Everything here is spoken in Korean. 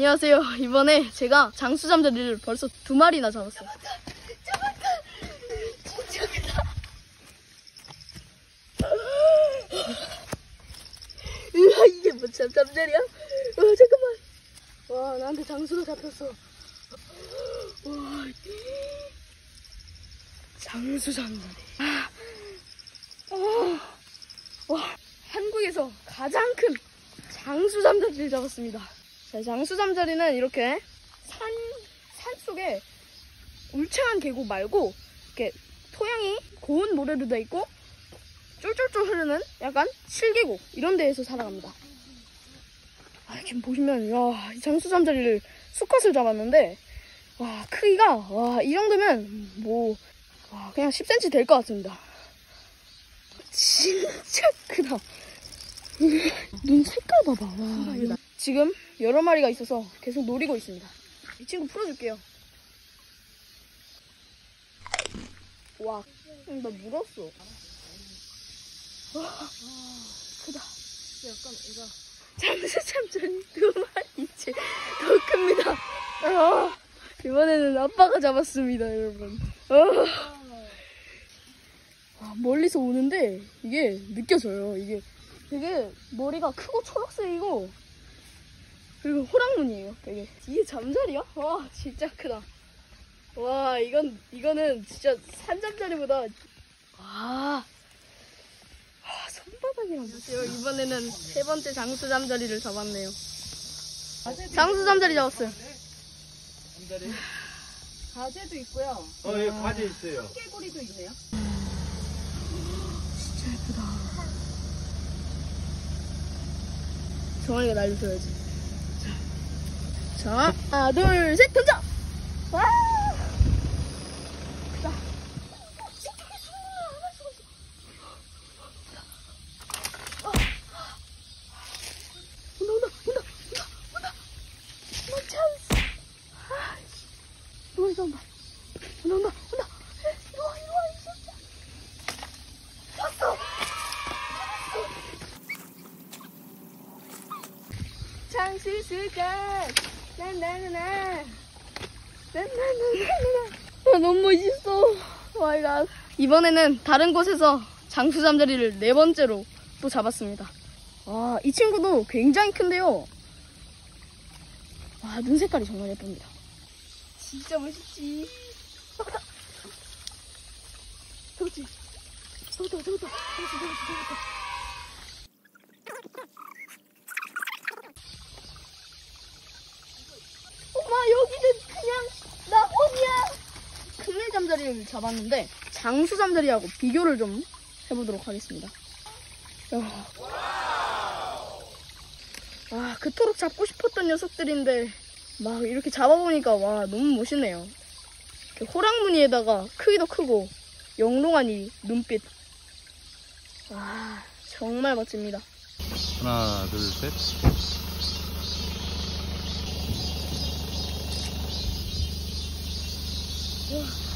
안녕하세요. 이번에 제가 장수잠자리를 벌써 두 마리나 잡았어요. 으아, 이게 뭐 참, 잠자리야? 어, 잠깐만. 와, 나한테 장수가 잡혔어. 와, 장수 잠자리. 아, 아, 와, 한국에서 가장 큰 장수 잠자리를 잡았습니다. 자, 장수잠자리는 이렇게 산, 산 속에 울창한 계곡 말고, 이렇게 토양이 고운 모래로 돼 있고, 쫄쫄쫄 흐르는 약간 실계곡, 이런 데에서 살아갑니다. 아, 지금 보시면, 야, 이 장수잠자리를 수컷을 잡았는데, 와, 크기가, 와, 이 정도면, 뭐, 와, 그냥 10cm 될 것 같습니다. 진짜 크다. 눈 색깔 봐봐, 와. 이거. 지금 여러 마리가 있어서 계속 노리고 있습니다. 이 친구 풀어줄게요. 와, 응, 나 물었어. 와, 크다. 약간 얘가 장수참전 두 마리째 더 큽니다. 아, 이번에는 아빠가 잡았습니다, 여러분. 아, 아, 멀리서 오는데 이게 느껴져요. 이게 되게 머리가 크고 초록색이고 그리고 호랑문이에요. 되게 뒤에 잠자리야? 와 진짜 크다. 와 이건 이거는 진짜 산잠자리보다 와. 아, 손바닥이랑 안녕하세요. 이번에는 세 번째 장수 잠자리를 잡았네요. 장수 잠자리 잡았어요. 가재도 있고요. 어, 여기 과제 있어요. 깨구리도 있네요. 진짜 예쁘다. 정환이가 날려줘야지. 자, 하나, 둘, 셋, 던져! 와! 찬스! 아! 장수수가 나나나나 아, 너무 멋있어. 마이갓 이번에는 다른 곳에서 장수 잠자리를 네 번째로 또 잡았습니다. 아, 이 친구도 굉장히 큰데요. 와, 눈 색깔이 정말 예쁩니다. 진짜 멋있지. 저거지 저거다 저거다 저거다 저거다 저거다 엄마 여기는 그냥 나 혼이야. 큰일 잠자리를 잡았는데 장수 잠자리하고 비교를 좀 해보도록 하겠습니다. 야. 아 그토록 잡고 싶었던 녀석들인데 막 이렇게 잡아보니까 와 너무 멋있네요. 이렇게 호랑 무늬에다가 크기도 크고 영롱한 이 눈빛. 와 정말 멋집니다. 하나, 둘, 셋. 와